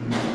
Mm-hmm.